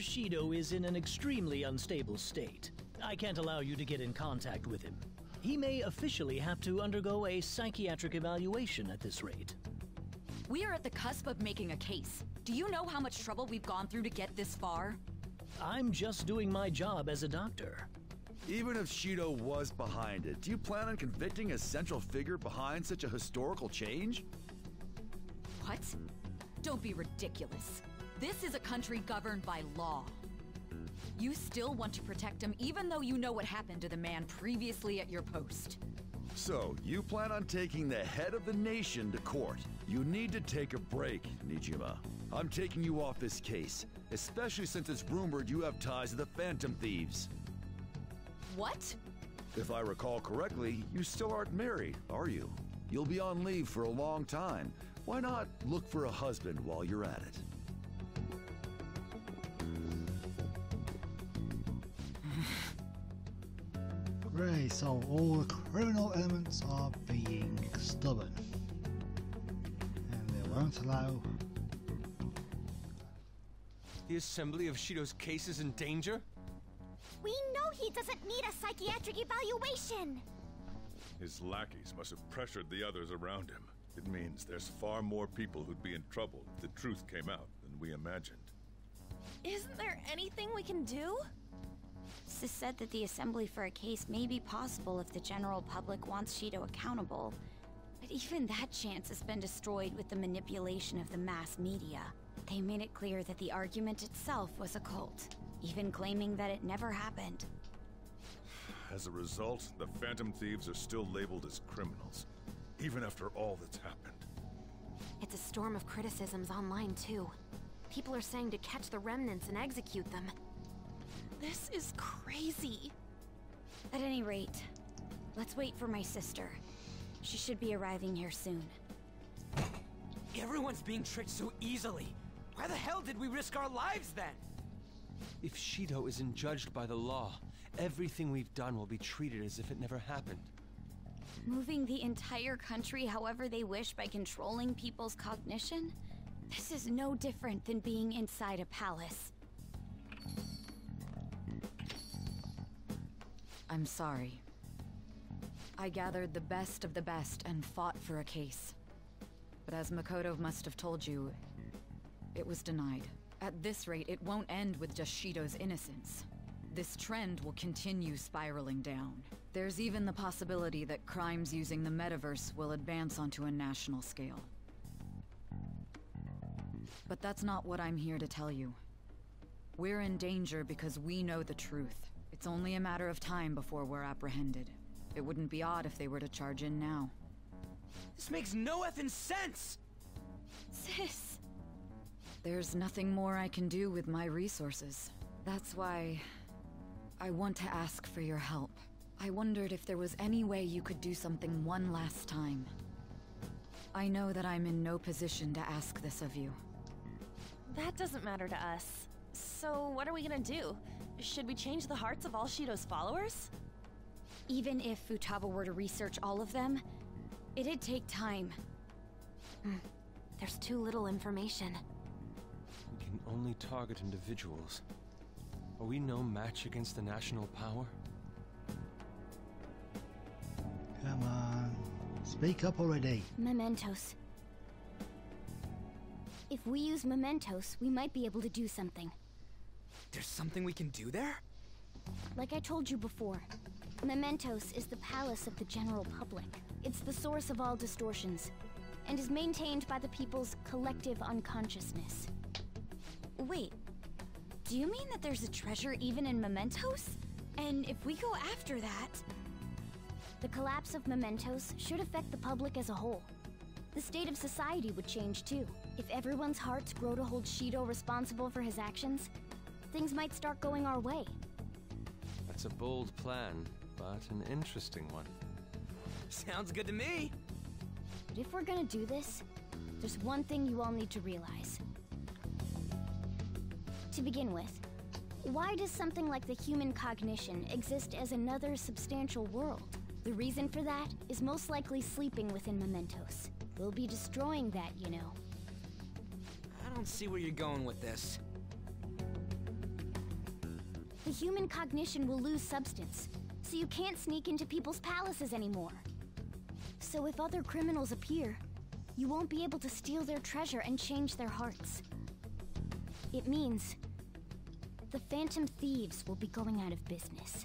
Shido is in an extremely unstable state. I can't allow you to get in contact with him. He may officially have to undergo a psychiatric evaluation at this rate. We are at the cusp of making a case. Do you know how much trouble we've gone through to get this far? I'm just doing my job as a doctor. Even if Shido was behind it, do you plan on convicting a central figure behind such a historical change? What? Don't be ridiculous. This is a country governed by law. You still want to protect him even though you know what happened to the man previously at your post. So, you plan on taking the head of the nation to court. You need to take a break, Nijima. I'm taking you off this case, especially since it's rumored you have ties to the Phantom Thieves. What? If I recall correctly, you still aren't married, are you? You'll be on leave for a long time. Why not look for a husband while you're at it? Great, so all the criminal elements are being stubborn. And they won't allow The assembly of Shido's case is in danger? We know he doesn't need a psychiatric evaluation! His lackeys must have pressured the others around him. It means there's far more people who'd be in trouble if the truth came out than we imagined. Isn't there anything we can do? Sis said that the assembly for a case may be possible if the general public wants Shido accountable. But even that chance has been destroyed with the manipulation of the mass media. They made it clear that the argument itself was a cult, even claiming that it never happened. As a result, the Phantom Thieves are still labeled as criminals, even after all that's happened. It's a storm of criticisms online, too. People are saying to catch the remnants and execute them. This is crazy. At any rate, let's wait for my sister. She should be arriving here soon. Everyone's being tricked so easily. Why the hell did we risk our lives then? If Shido isn't judged by the law, everything we've done will be treated as if it never happened. Moving the entire country however they wish by controlling people's cognition? This is no different than being inside a palace. I'm sorry. I gathered the best of the best and fought for a case. But as Makoto must have told you, it was denied. At this rate, it won't end with just Shido's innocence. This trend will continue spiraling down. There's even the possibility that crimes using the metaverse will advance onto a national scale. But that's not what I'm here to tell you. We're in danger because we know the truth. It's only a matter of time before we're apprehended. It wouldn't be odd if they were to charge in now. This makes no effing sense! Sis! There's nothing more I can do with my resources. That's why... I want to ask for your help. I wondered if there was any way you could do something one last time. I know that I'm in no position to ask this of you. That doesn't matter to us. So, what are we gonna do? Should we change the hearts of all Shido's followers? Even if Futaba were to research all of them, it'd take time. Hmm. There's too little information. We can only target individuals. Are we no match against the national power? Come on. Speak up already. Mementos. If we use mementos, we might be able to do something. There's something we can do there? Like I told you before, Mementos is the palace of the general public. It's the source of all distortions, and is maintained by the people's collective unconsciousness. Wait, do you mean that there's a treasure even in Mementos? And if we go after that... The collapse of Mementos should affect the public as a whole. The state of society would change too. If everyone's hearts grow to hold Shido responsible for his actions, things might start going our way. That's a bold plan, but an interesting one. Sounds good to me. But if we're gonna do this, there's one thing you all need to realize. To begin with, why does something like the human cognition exist as another substantial world? The reason for that is most likely sleeping within Mementos. We'll be destroying that, you know. I don't see where you're going with this. The human cognition will lose substance, so you can't sneak into people's palaces anymore. So if other criminals appear, you won't be able to steal their treasure and change their hearts. It means the Phantom Thieves will be going out of business.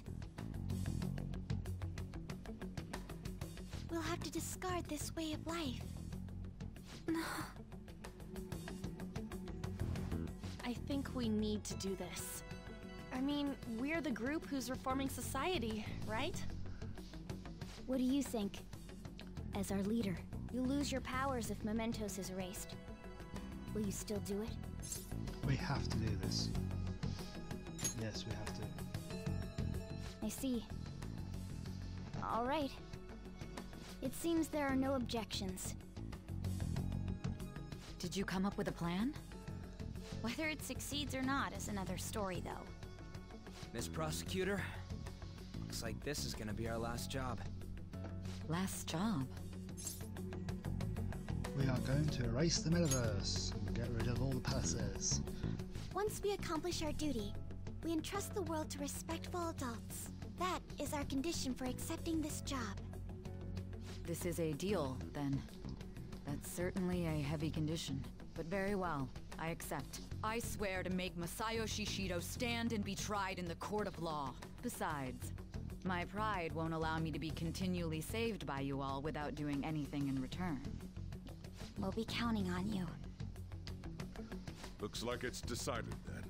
We'll have to discard this way of life. I think we need to do this. I mean, we're the group who's reforming society, right? What do you think? As our leader, you lose your powers if Mementos is erased. Will you still do it? We have to do this. Yes, we have to. I see. All right. It seems there are no objections. Did you come up with a plan? Whether it succeeds or not is another story, though. Miss Prosecutor, looks like this is gonna be our last job. Last job? We are going to erase the metaverse and get rid of all the palaces. Once we accomplish our duty, we entrust the world to respectful adults. That is our condition for accepting this job. This is a deal, then. That's certainly a heavy condition. But very well, I accept. I swear to make Masayoshi Shido stand and be tried in the court of law. Besides, my pride won't allow me to be continually saved by you all without doing anything in return. We'll be counting on you. Looks like it's decided then.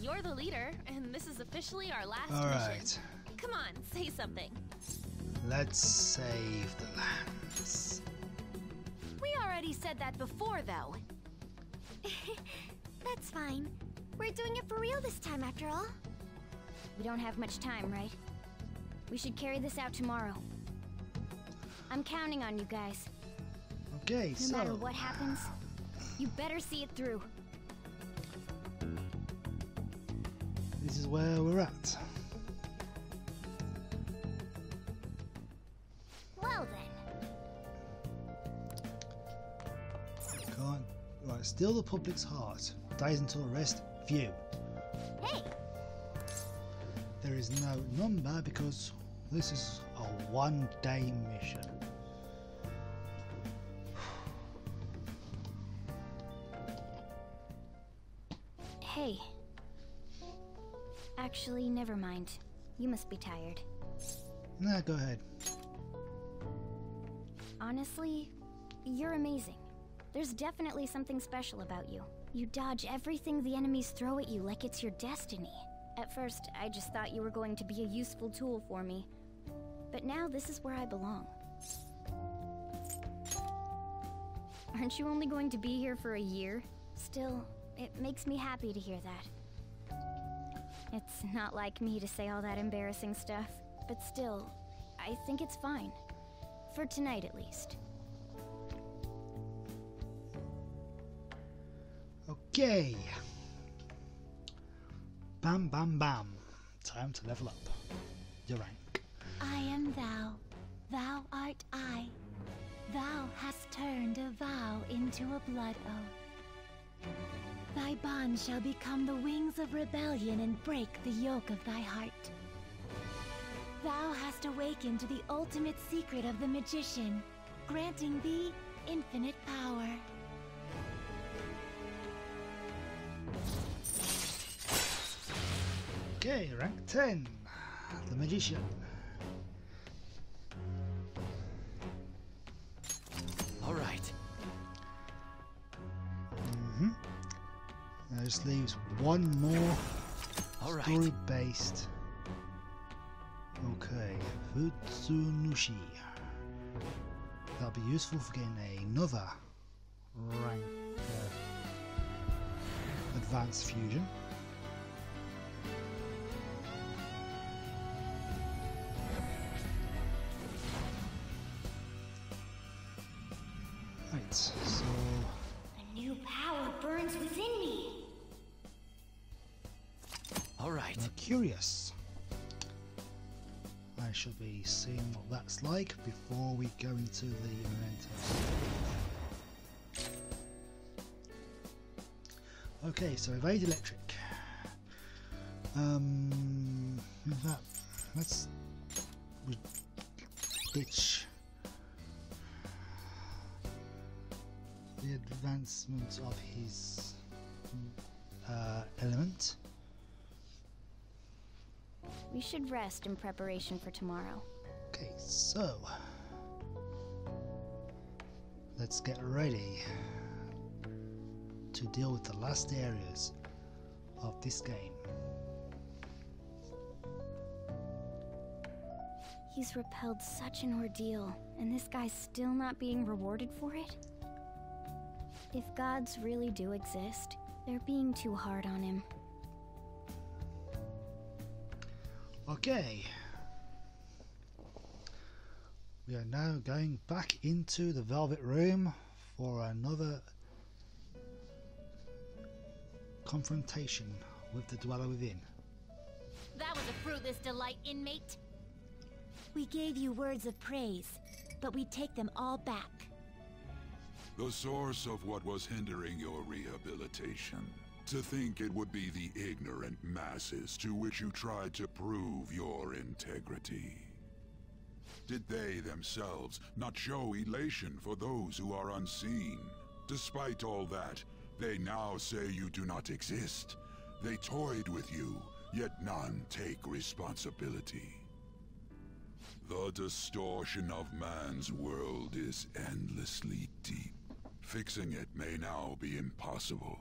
You're the leader, and this is officially our last All mission. right. Come on, say something. Let's save the lands. We already said that before, though. That's fine. We're doing it for real this time, after all. We don't have much time, right? We should carry this out tomorrow. I'm counting on you guys. Okay, No so matter what happens, you better see it through. this is where we're at. Right, steal the public's heart. Days until arrest, View. hey, There is no number because this is a one day mission. hey. Actually, never mind. You must be tired. Nah, go ahead. Honestly, you're amazing. There's definitely something special about you. You dodge everything the enemies throw at you like it's your destiny. At first, I just thought you were going to be a useful tool for me. But now this is where I belong. Aren't you only going to be here for a year? Still, it makes me happy to hear that. It's not like me to say all that embarrassing stuff, but still, I think it's fine. For tonight, at least. Okay. Bam, bam, bam. Time to level up. Your rank. I am thou, thou art I. Thou hast turned a vow into a blood oath. Thy bond shall become the wings of rebellion and break the yoke of thy heart. Thou hast awakened to the ultimate secret of the magician, granting thee infinite power. Okay, rank 10. The Magician. All right. hmm Now this leaves one more All right. story based. Okay, Futsunushi. That'll be useful for getting another rank uh, advanced fusion. Burns within me. All right. I'm curious. I should be seeing what that's like before we go into the mementos. Okay, so evade electric. Um, in fact, let's ditch the advancement of his uh, element. We should rest in preparation for tomorrow. Okay, so let's get ready to deal with the last areas of this game. He's repelled such an ordeal, and this guy's still not being rewarded for it? If gods really do exist, they're being too hard on him. Okay. We are now going back into the Velvet Room for another confrontation with the Dweller Within. That was a fruitless delight, inmate. We gave you words of praise, but we take them all back. The source of what was hindering your rehabilitation. To think it would be the ignorant masses to which you tried to prove your integrity. Did they themselves not show elation for those who are unseen? Despite all that, they now say you do not exist. They toyed with you, yet none take responsibility. The distortion of man's world is endlessly deep. Fixing it may now be impossible,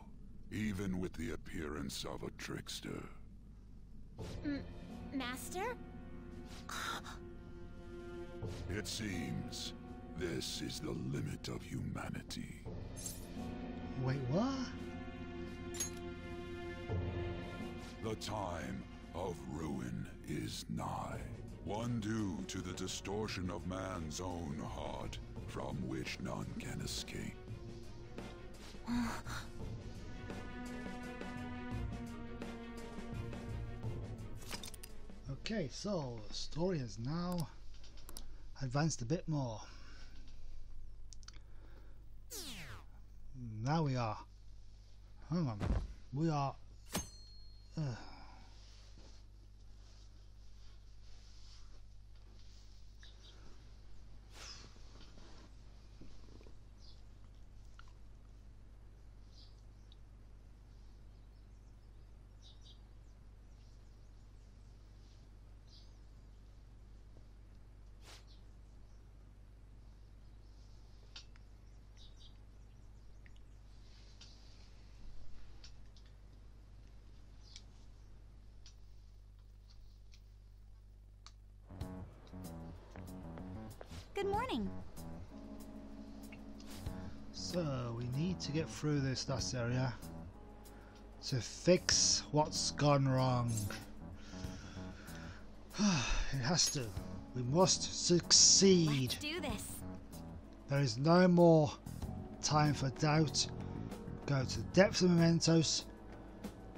even with the appearance of a trickster. M Master? It seems this is the limit of humanity. Wait, what? The time of ruin is nigh. One due to the distortion of man's own heart, from which none can escape. Okay, so story has now advanced a bit more. Now we are. Hang on. We are. Uh, Good morning. so we need to get through this last area to fix what's gone wrong. it has to. We must succeed. Let's Do this. There is no more time for doubt. Go to the depths of mementos.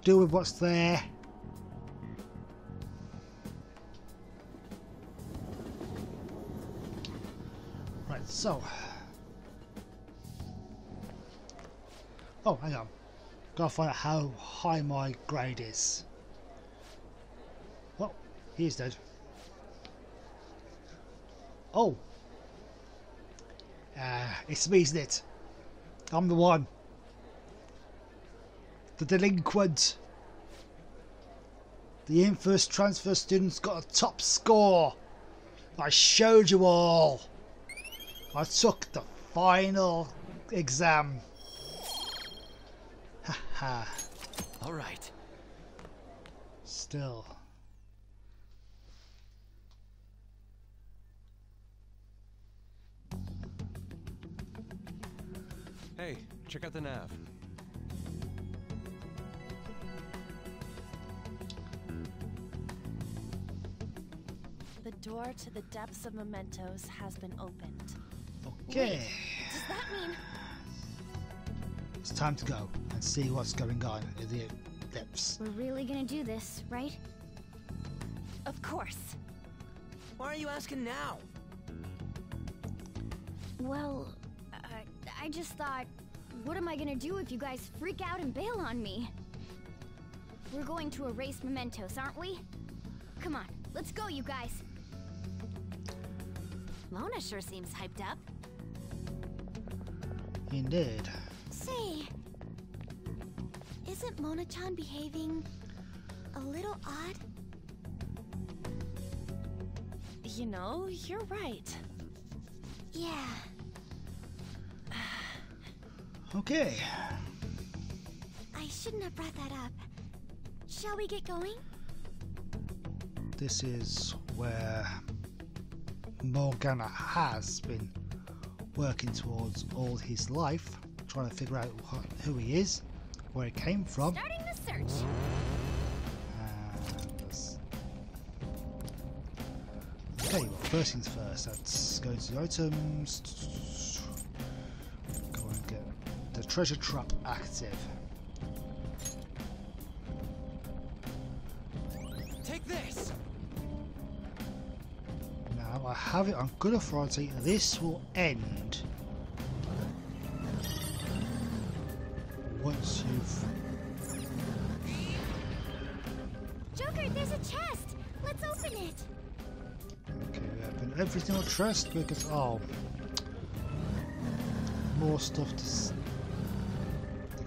Deal with what's there. So. Oh, hang on. Gotta find out how high my grade is. Well, he's dead. Oh, Ah, it's me, isn't it? I'm the one. The delinquent. The infamous transfer student's got a top score. I showed you all. I took the final exam. Ha ha. All right. Still. Hey, check out the nav. The door to the depths of mementos has been opened. Okay. Does that mean It's time to go and see what's going on in the depths. We're really gonna do this, right? Of course. Why are you asking now? Well, I, I just thought, what am I gonna do if you guys freak out and bail on me? We're going to erase mementos, aren't we? Come on, let's go, you guys. Mona sure seems hyped up. Indeed. Say, isn't Mona-chan behaving a little odd? You know, you're right. Yeah. Okay. I shouldn't have brought that up. Shall we get going? This is where Morgana has been working towards all his life, trying to figure out what, who he is, where he came from. Starting the search. And let's- Okay, well, first things first, let's go to the items. Go and get the treasure trap active. Take this! Now I have it on good authority, this will end once you've Joker, there's a chest! Let's open it! Okay, we open everything on trust because oh, more stuff to. S-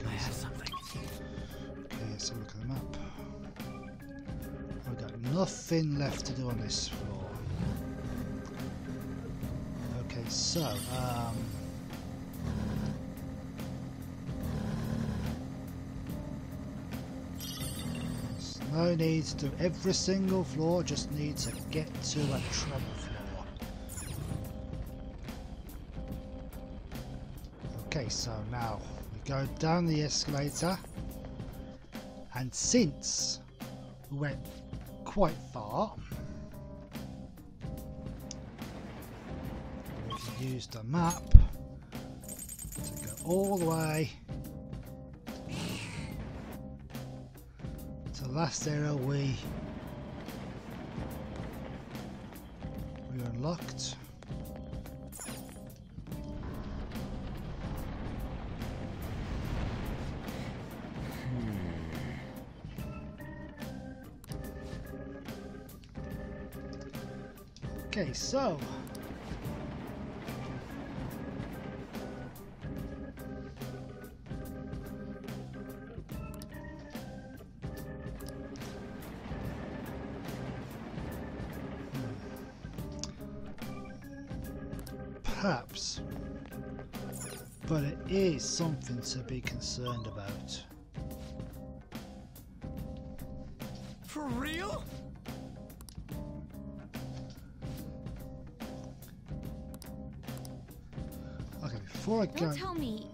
I have something. Okay, let's have a look at the map. I've got nothing left to do on this so um. No need to every single floor, just need to get to a treble floor. Okay, so now we go down the escalator, and since we went quite far, use the map to go all the way to the last area we we unlocked. Hmm. Okay, so perhaps, but it is something to be concerned about. For real? Okay, before I go, Don't tell me